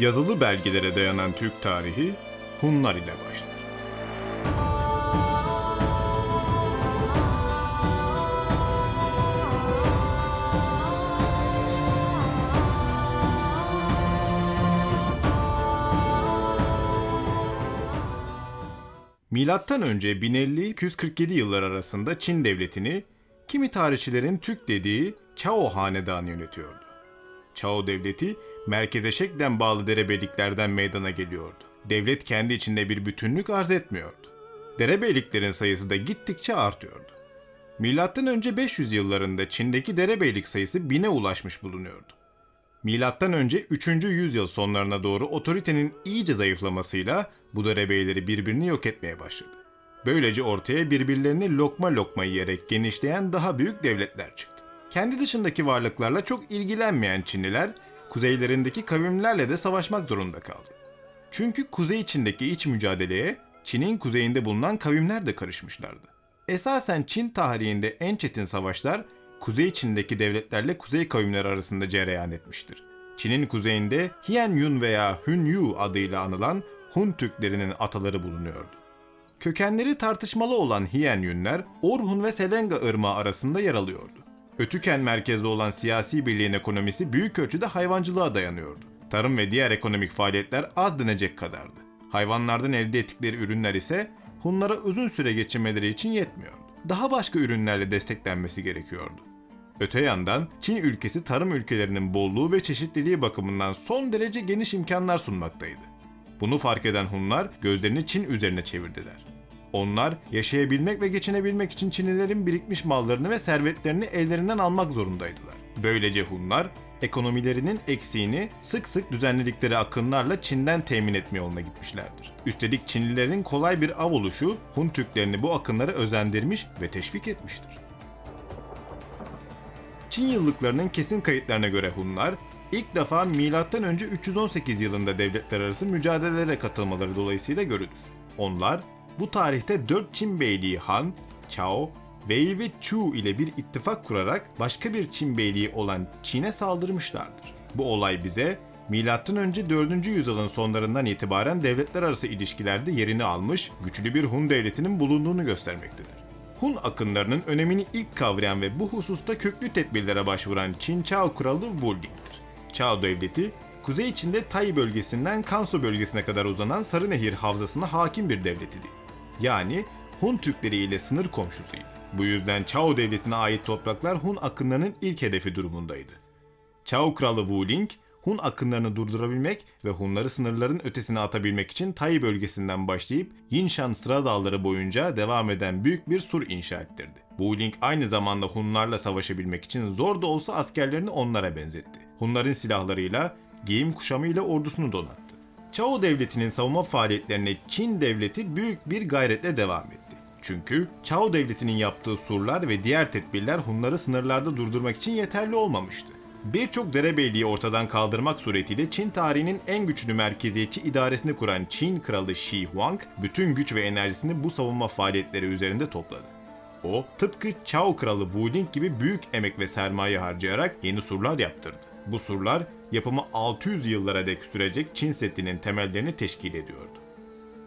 Yazılı belgelere dayanan Türk tarihi Hunlar ile başlar. Milattan önce 1050-247 yıllar arasında Çin devletini kimi tarihçilerin Türk dediği Chao hanedanı yönetiyordu. Chao devleti merkeze şeklen bağlı derebeyliklerden meydana geliyordu. Devlet kendi içinde bir bütünlük arz etmiyordu. Derebeyliklerin sayısı da gittikçe artıyordu. Milattan önce 500 yıllarında Çin'deki derebeylik sayısı bine ulaşmış bulunuyordu. Milattan önce 3. yüzyıl sonlarına doğru otoritenin iyice zayıflamasıyla bu derebeyleri birbirini yok etmeye başladı. Böylece ortaya birbirlerini lokma lokma yiyerek genişleyen daha büyük devletler çıktı. Kendi dışındaki varlıklarla çok ilgilenmeyen Çinliler, kuzeylerindeki kavimlerle de savaşmak zorunda kaldı. Çünkü kuzey içindeki iç mücadeleye Çin'in kuzeyinde bulunan kavimler de karışmışlardı. Esasen Çin tarihinde en çetin savaşlar kuzey Çin'deki devletlerle kuzey kavimleri arasında cereyan etmiştir. Çin'in kuzeyinde Hian Yun veya Hun Yu adıyla anılan Hun Türklerinin ataları bulunuyordu. Kökenleri tartışmalı olan Hian Yunlar, Orhun ve Selenga Irmağı arasında yer alıyordu. Ötüken merkezli olan siyasi birliğin ekonomisi büyük ölçüde hayvancılığa dayanıyordu. Tarım ve diğer ekonomik faaliyetler az denecek kadardı. Hayvanlardan elde ettikleri ürünler ise Hunlara uzun süre geçirmeleri için yetmiyordu. Daha başka ürünlerle desteklenmesi gerekiyordu. Öte yandan Çin ülkesi tarım ülkelerinin bolluğu ve çeşitliliği bakımından son derece geniş imkanlar sunmaktaydı. Bunu fark eden Hunlar gözlerini Çin üzerine çevirdiler. Onlar yaşayabilmek ve geçinebilmek için Çinlilerin birikmiş mallarını ve servetlerini ellerinden almak zorundaydılar. Böylece Hunlar ekonomilerinin eksiğini sık sık düzenledikleri akınlarla Çin'den temin etme yoluna gitmişlerdir. Üstelik Çinlilerin kolay bir av oluşu Hun Türklerini bu akınlara özendirmiş ve teşvik etmiştir. Çin yıllıklarının kesin kayıtlarına göre Hunlar ilk defa M.Ö. 318 yılında devletler arası mücadelelere katılmaları dolayısıyla görülür. Onlar bu tarihte 4 Çin beyliği Han, Chao, Wei ve Chu ile bir ittifak kurarak başka bir Çin beyliği olan Çin'e saldırmışlardır. Bu olay bize M.Ö. 4. yüzyılın sonlarından itibaren devletler arası ilişkilerde yerini almış güçlü bir Hun devletinin bulunduğunu göstermektedir. Hun akınlarının önemini ilk kavrayan ve bu hususta köklü tedbirlere başvuran Çin Chao kralı Wulding'dir. Chao devleti, kuzey içinde Tai bölgesinden Kansu bölgesine kadar uzanan Sarı Nehir havzasına hakim bir devletiydi. Yani Hun Türkleri ile sınır komşusuydu. Bu yüzden Chao devletine ait topraklar Hun akınlarının ilk hedefi durumundaydı. Chao kralı Wuling, Hun akınlarını durdurabilmek ve Hunları sınırların ötesine atabilmek için Tai bölgesinden başlayıp Yinshan sıra dağları boyunca devam eden büyük bir sur inşa ettirdi. Wuling aynı zamanda Hunlarla savaşabilmek için zor da olsa askerlerini onlara benzetti. Hunların silahlarıyla, giyim kuşamıyla ordusunu donattı. Chao devletinin savunma faaliyetlerine Çin devleti büyük bir gayretle devam etti. Çünkü Chao devletinin yaptığı surlar ve diğer tedbirler Hunları sınırlarda durdurmak için yeterli olmamıştı. Birçok derebeyliği ortadan kaldırmak suretiyle Çin tarihinin en güçlü merkeziyetçi idaresini kuran Çin kralı Shi Huang bütün güç ve enerjisini bu savunma faaliyetleri üzerinde topladı. O, tıpkı Chao kralı Wuling gibi büyük emek ve sermaye harcayarak yeni surlar yaptırdı. Bu surlar yapımı 600 yıllara dek sürecek Çin Seddi'nin temellerini teşkil ediyordu.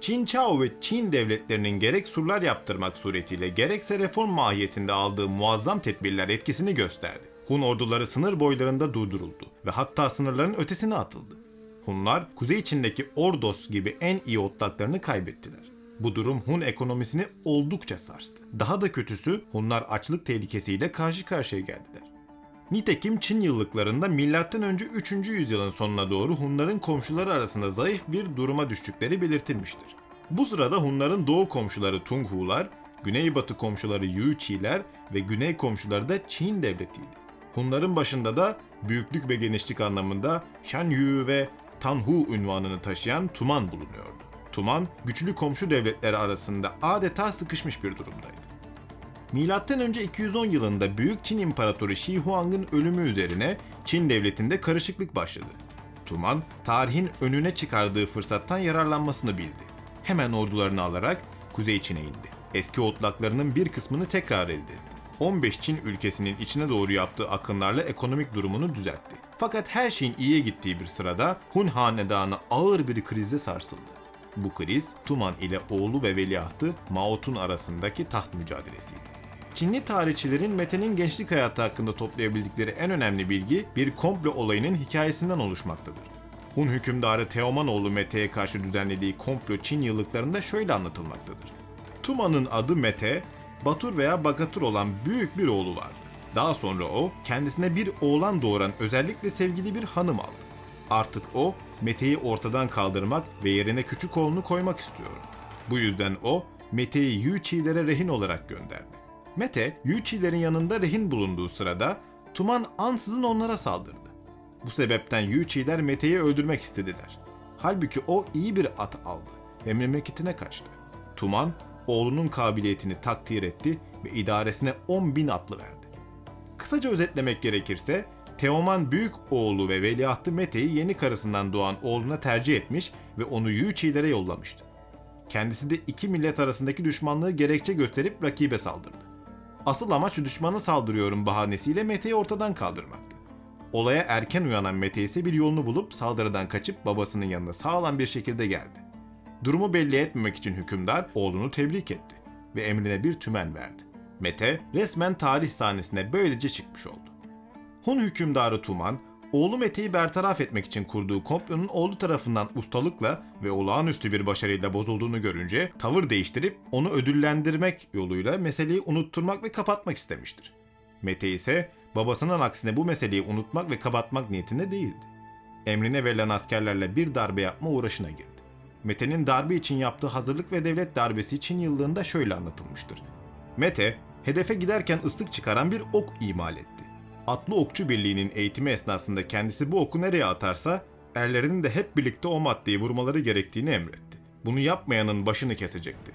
Çin Chao ve Çin devletlerinin gerek surlar yaptırmak suretiyle gerekse reform mahiyetinde aldığı muazzam tedbirler etkisini gösterdi. Hun orduları sınır boylarında durduruldu ve hatta sınırların ötesine atıldı. Hunlar kuzey içindeki Ordos gibi en iyi otlaklarını kaybettiler. Bu durum Hun ekonomisini oldukça sarstı. Daha da kötüsü Hunlar açlık tehlikesiyle karşı karşıya geldiler. Nitekim Çin yıllıklarında M.Ö. 3. yüzyılın sonuna doğru Hunların komşuları arasında zayıf bir duruma düştükleri belirtilmiştir. Bu sırada Hunların doğu komşuları Tunghular, güneybatı komşuları Yueqi'ler ve güney komşuları da Çin devletiydi. Hunların başında da büyüklük ve genişlik anlamında Shan Yu ve Tanhu ünvanını taşıyan Tuman bulunuyordu. Tuman, güçlü komşu devletleri arasında adeta sıkışmış bir durumdaydı. Önce 210 yılında Büyük Çin İmparatoru Shi Huang'ın ölümü üzerine Çin devletinde karışıklık başladı. Tuman, tarihin önüne çıkardığı fırsattan yararlanmasını bildi. Hemen ordularını alarak Kuzey Çin'e indi. Eski otlaklarının bir kısmını tekrar elde etti. 15 Çin ülkesinin içine doğru yaptığı akınlarla ekonomik durumunu düzeltti. Fakat her şeyin iyiye gittiği bir sırada Hun hanedanı ağır bir krize sarsıldı. Bu kriz Tuman ile oğlu ve veliahtı Maotun arasındaki taht mücadelesiydi. Çinli tarihçilerin Mete'nin gençlik hayatı hakkında toplayabildikleri en önemli bilgi bir komplo olayının hikayesinden oluşmaktadır. Hun hükümdarı Teomanoğlu Mete'ye karşı düzenlediği komplo Çin yıllıklarında şöyle anlatılmaktadır. Tuman'ın adı Mete, Batur veya Bagatur olan büyük bir oğlu vardı. Daha sonra o kendisine bir oğlan doğuran özellikle sevgili bir hanım aldı. Artık o Mete'yi ortadan kaldırmak ve yerine küçük oğlunu koymak istiyor. Bu yüzden o Mete'yi Yuchi'lere rehin olarak gönderdi. Mete, Yuchi'lerin yanında rehin bulunduğu sırada Tuman ansızın onlara saldırdı. Bu sebepten Yuchi'ler Mete'yi öldürmek istediler. Halbuki o iyi bir at aldı ve memleketine kaçtı. Tuman, oğlunun kabiliyetini takdir etti ve idaresine 10 bin atlı verdi. Kısaca özetlemek gerekirse, Teoman büyük oğlu ve veliahtı Mete'yi yeni karısından doğan oğluna tercih etmiş ve onu Yuchi'lere yollamıştı. Kendisi de iki millet arasındaki düşmanlığı gerekçe gösterip rakibe saldırdı. Asıl amaç düşmana saldırıyorum bahanesiyle Mete'yi ortadan kaldırmaktı. Olaya erken uyanan Mete ise bir yolunu bulup saldırıdan kaçıp babasının yanına sağlam bir şekilde geldi. Durumu belli etmemek için hükümdar oğlunu tebrik etti ve emrine bir tümen verdi. Mete resmen tarih sahnesine böylece çıkmış oldu. Hun hükümdarı Tuman, oğlu Mete'yi bertaraf etmek için kurduğu komplonun oğlu tarafından ustalıkla ve olağanüstü bir başarıyla bozulduğunu görünce tavır değiştirip onu ödüllendirmek yoluyla meseleyi unutturmak ve kapatmak istemiştir. Mete ise babasının aksine bu meseleyi unutmak ve kapatmak niyetinde değildi. Emrine verilen askerlerle bir darbe yapma uğraşına girdi. Mete'nin darbe için yaptığı hazırlık ve devlet darbesi için yıllığında şöyle anlatılmıştır. Mete, hedefe giderken ıslık çıkaran bir ok imal etti. Atlı Okçu Birliği'nin eğitimi esnasında kendisi bu oku nereye atarsa, erlerinin de hep birlikte o maddeyi vurmaları gerektiğini emretti. Bunu yapmayanın başını kesecekti.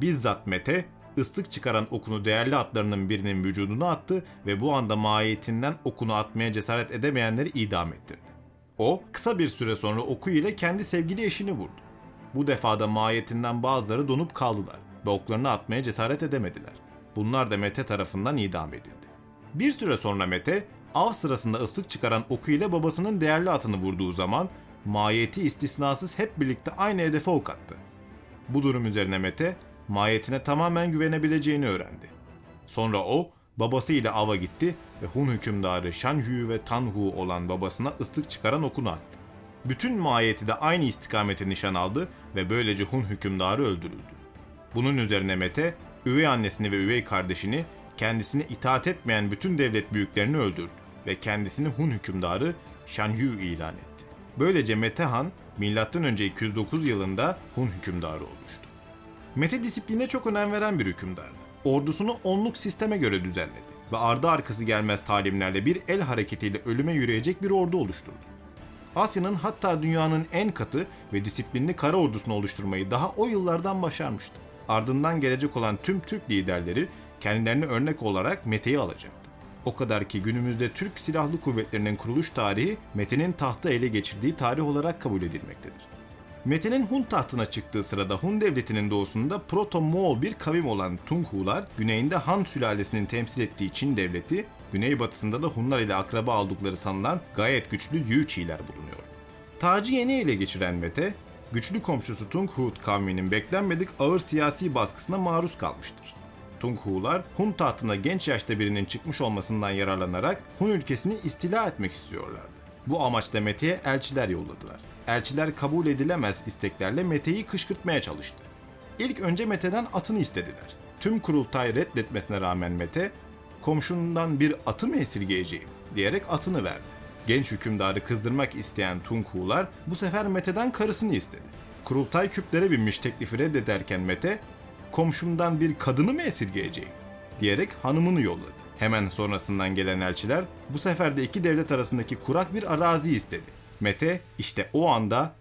Bizzat Mete, ıslık çıkaran okunu değerli atlarının birinin vücuduna attı ve bu anda mahiyetinden okunu atmaya cesaret edemeyenleri idam ettirdi. O, kısa bir süre sonra oku ile kendi sevgili eşini vurdu. Bu defada mahiyetinden bazıları donup kaldılar ve oklarını atmaya cesaret edemediler. Bunlar da Mete tarafından idam edildi. Bir süre sonra Mete, av sırasında ıslık çıkaran oku ile babasının değerli atını vurduğu zaman mahiyeti istisnasız hep birlikte aynı hedefe ok attı. Bu durum üzerine Mete, mahiyetine tamamen güvenebileceğini öğrendi. Sonra o, babasıyla ava gitti ve Hun hükümdarı Shanhu ve Tanhu olan babasına ıslık çıkaran okunu attı. Bütün mahiyeti de aynı istikamete nişan aldı ve böylece Hun hükümdarı öldürüldü. Bunun üzerine Mete, üvey annesini ve üvey kardeşini kendisine itaat etmeyen bütün devlet büyüklerini öldürdü ve kendisini Hun hükümdarı Shanyu ilan etti. Böylece Mete Han, M.Ö. 209 yılında Hun hükümdarı olmuştu. Mete disipline çok önem veren bir hükümdardı. Ordusunu onluk sisteme göre düzenledi ve ardı arkası gelmez talimlerle bir el hareketiyle ölüme yürüyecek bir ordu oluşturdu. Asya'nın hatta dünyanın en katı ve disiplinli kara ordusunu oluşturmayı daha o yıllardan başarmıştı. Ardından gelecek olan tüm Türk liderleri kendilerine örnek olarak Mete'yi alacaktı. O kadar ki günümüzde Türk Silahlı Kuvvetleri'nin kuruluş tarihi Mete'nin tahtı ele geçirdiği tarih olarak kabul edilmektedir. Mete'nin Hun tahtına çıktığı sırada Hun devletinin doğusunda Proto-Moğol bir kavim olan Tunghular, güneyinde Han sülalesinin temsil ettiği Çin devleti, güneybatısında da Hunlar ile akraba oldukları sanılan gayet güçlü Yuchi'ler bulunuyor. Tacı yeni ele geçiren Mete, güçlü komşusu Tunghut kavminin beklenmedik ağır siyasi baskısına maruz kalmıştır. Tunghular, Hun tahtına genç yaşta birinin çıkmış olmasından yararlanarak Hun ülkesini istila etmek istiyorlardı. Bu amaçla Mete'ye elçiler yolladılar. Elçiler kabul edilemez isteklerle Mete'yi kışkırtmaya çalıştı. İlk önce Mete'den atını istediler. Tüm kurultay reddetmesine rağmen Mete, komşundan bir atı mı esirgeyeceğim diyerek atını verdi. Genç hükümdarı kızdırmak isteyen Tunghular bu sefer Mete'den karısını istedi. Kurultay küplere binmiş teklifi reddederken Mete, komşumdan bir kadını mı esirgeyeceğim diyerek hanımını yolladı. Hemen sonrasından gelen elçiler bu sefer de iki devlet arasındaki kurak bir arazi istedi. Mete işte o anda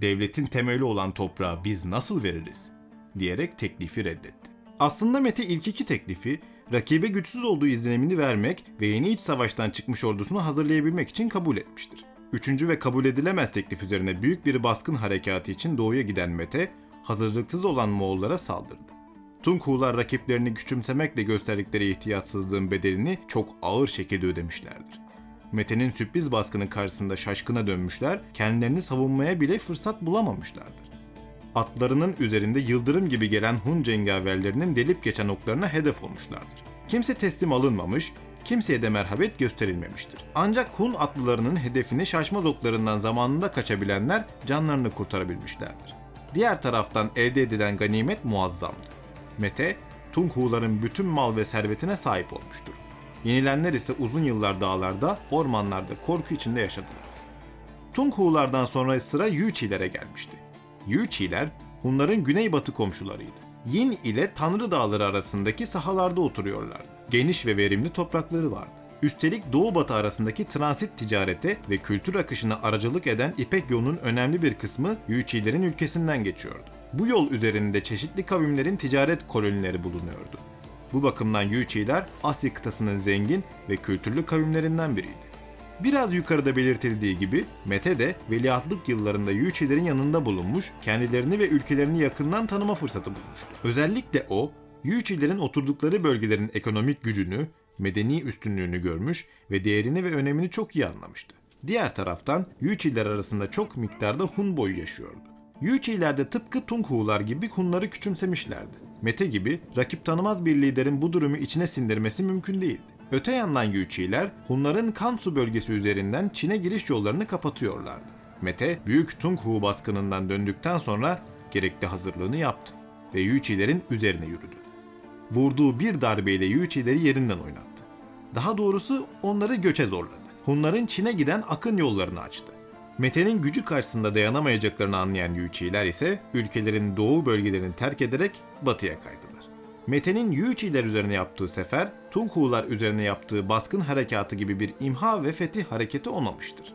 devletin temeli olan toprağı biz nasıl veririz diyerek teklifi reddetti. Aslında Mete ilk iki teklifi rakibe güçsüz olduğu izlenimini vermek ve yeni iç savaştan çıkmış ordusunu hazırlayabilmek için kabul etmiştir. Üçüncü ve kabul edilemez teklif üzerine büyük bir baskın harekatı için doğuya giden Mete, hazırlıksız olan Moğollara saldırdı. Tunghular rakiplerini küçümsemekle gösterdikleri ihtiyatsızlığın bedelini çok ağır şekilde ödemişlerdir. Mete'nin sürpriz baskının karşısında şaşkına dönmüşler, kendilerini savunmaya bile fırsat bulamamışlardır. Atlarının üzerinde yıldırım gibi gelen Hun cengaverlerinin delip geçen oklarına hedef olmuşlardır. Kimse teslim alınmamış, kimseye de merhamet gösterilmemiştir. Ancak Hun atlılarının hedefini şaşmaz oklarından zamanında kaçabilenler canlarını kurtarabilmişlerdir. Diğer taraftan elde edilen ganimet muazzamdı. Mete, Tunghuların bütün mal ve servetine sahip olmuştur. Yenilenler ise uzun yıllar dağlarda, ormanlarda korku içinde yaşadılar. Tunghulardan sonra sıra Yuchilere gelmişti. Yuchiler, Hunların güneybatı komşularıydı. Yin ile Tanrı Dağları arasındaki sahalarda oturuyorlardı. Geniş ve verimli toprakları vardı. Üstelik Doğu Batı arasındaki transit ticarete ve kültür akışına aracılık eden İpek yolunun önemli bir kısmı Yuchilerin ülkesinden geçiyordu. Bu yol üzerinde çeşitli kavimlerin ticaret kolonileri bulunuyordu. Bu bakımdan Yuchiler Asya kıtasının zengin ve kültürlü kavimlerinden biriydi. Biraz yukarıda belirtildiği gibi Mete de veliahtlık yıllarında Yuchilerin yanında bulunmuş, kendilerini ve ülkelerini yakından tanıma fırsatı bulmuştu. Özellikle o, Yuchilerin oturdukları bölgelerin ekonomik gücünü, medeni üstünlüğünü görmüş ve değerini ve önemini çok iyi anlamıştı. Diğer taraftan Yuchiler arasında çok miktarda Hun boyu yaşıyordu. Yuchiler de tıpkı Tunghular gibi Hunları küçümsemişlerdi. Mete gibi rakip tanımaz bir liderin bu durumu içine sindirmesi mümkün değildi. Öte yandan Yuchiler Hunların Kansu bölgesi üzerinden Çin'e giriş yollarını kapatıyorlardı. Mete, Büyük Tunghu baskınından döndükten sonra gerekli hazırlığını yaptı ve Yuchilerin üzerine yürüdü. Vurduğu bir darbeyle Yuchileri yerinden oynattı. Daha doğrusu onları göçe zorladı. Hunların Çin'e giden akın yollarını açtı. Mete'nin gücü karşısında dayanamayacaklarını anlayan Yuchiler ise ülkelerin doğu bölgelerini terk ederek batıya kaydılar. Mete'nin Yuchiler üzerine yaptığı sefer, Tunghular üzerine yaptığı baskın harekatı gibi bir imha ve fetih hareketi olmamıştır.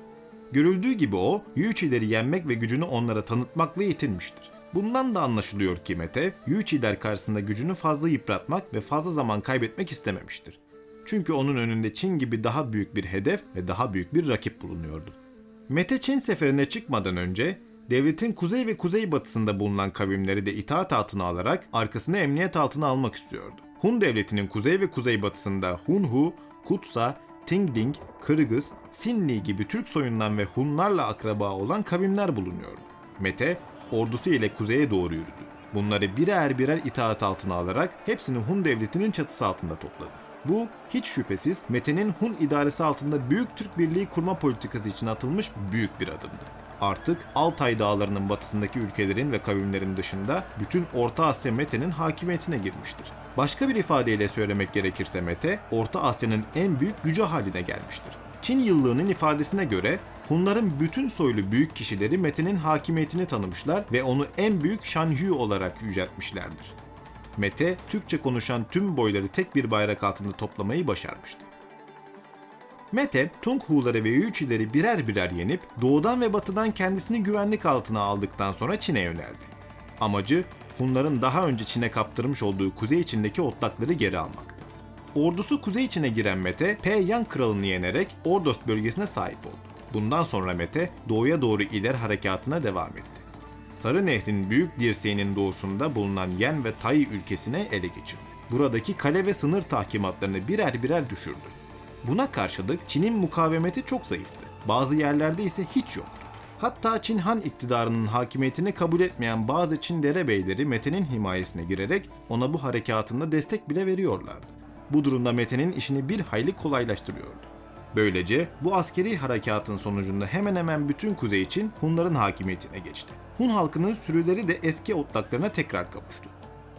Görüldüğü gibi o, Yuchileri yenmek ve gücünü onlara tanıtmakla yetinmiştir. Bundan da anlaşılıyor ki Mete, Yuchiler karşısında gücünü fazla yıpratmak ve fazla zaman kaybetmek istememiştir. Çünkü onun önünde Çin gibi daha büyük bir hedef ve daha büyük bir rakip bulunuyordu. Mete Çin seferine çıkmadan önce devletin kuzey ve kuzeybatısında bulunan kavimleri de itaat altına alarak arkasını emniyet altına almak istiyordu. Hun devletinin kuzey ve kuzeybatısında Hunhu, Kutsa, Tingding, Kırgız, Sinli gibi Türk soyundan ve Hunlarla akraba olan kavimler bulunuyordu. Mete ordusu ile kuzeye doğru yürüdü. Bunları birer birer itaat altına alarak hepsini Hun devletinin çatısı altında topladı. Bu hiç şüphesiz Mete'nin Hun idaresi altında Büyük Türk Birliği kurma politikası için atılmış büyük bir adımdı. Artık Altay dağlarının batısındaki ülkelerin ve kavimlerin dışında bütün Orta Asya Mete'nin hakimiyetine girmiştir. Başka bir ifadeyle söylemek gerekirse Mete, Orta Asya'nın en büyük gücü haline gelmiştir. Çin yıllığının ifadesine göre Hunların bütün soylu büyük kişileri Mete'nin hakimiyetini tanımışlar ve onu en büyük Shanhu olarak yüceltmişlerdir. Mete, Türkçe konuşan tüm boyları tek bir bayrak altında toplamayı başarmıştı. Mete, Tunghuları ve Yuchileri birer birer yenip doğudan ve batıdan kendisini güvenlik altına aldıktan sonra Çin'e yöneldi. Amacı Hunların daha önce Çin'e kaptırmış olduğu kuzey içindeki otlakları geri almaktı. Ordusu kuzey içine giren Mete, P-Yan kralını yenerek Ordos bölgesine sahip oldu. Bundan sonra Mete doğuya doğru iler harekatına devam etti. Sarı Nehri'nin büyük dirseğinin doğusunda bulunan Yen ve Tai ülkesine ele geçirdi. Buradaki kale ve sınır tahkimatlarını birer birer düşürdü. Buna karşılık Çin'in mukavemeti çok zayıftı. Bazı yerlerde ise hiç yoktu. Hatta Çin Han iktidarının hakimiyetini kabul etmeyen bazı Çin derebeyleri Mete'nin himayesine girerek ona bu harekatında destek bile veriyorlardı. Bu durumda Mete'nin işini bir hayli kolaylaştırıyordu. Böylece bu askeri harekatın sonucunda hemen hemen bütün kuzey için Hunların hakimiyetine geçti. Hun halkının sürüleri de eski otlaklarına tekrar kavuştu.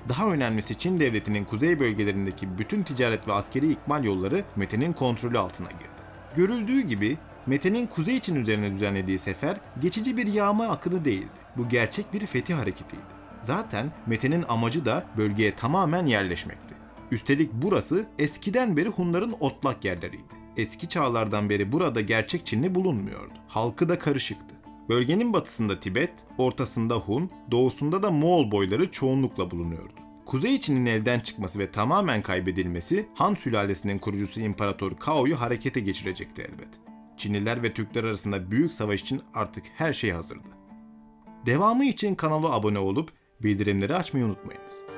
Daha önemlisi Çin devletinin kuzey bölgelerindeki bütün ticaret ve askeri ikmal yolları Mete'nin kontrolü altına girdi. Görüldüğü gibi Mete'nin kuzey için üzerine düzenlediği sefer geçici bir yağma akını değildi. Bu gerçek bir fetih hareketiydi. Zaten Mete'nin amacı da bölgeye tamamen yerleşmekti. Üstelik burası eskiden beri Hunların otlak yerleriydi. Eski çağlardan beri burada gerçek Çinli bulunmuyordu. Halkı da karışıktı. Bölgenin batısında Tibet, ortasında Hun, doğusunda da Moğol boyları çoğunlukla bulunuyordu. Kuzey Çin'in elden çıkması ve tamamen kaybedilmesi Han sülalesinin kurucusu İmparator Kao'yu harekete geçirecekti elbet. Çinliler ve Türkler arasında büyük savaş için artık her şey hazırdı. Devamı için kanala abone olup bildirimleri açmayı unutmayınız.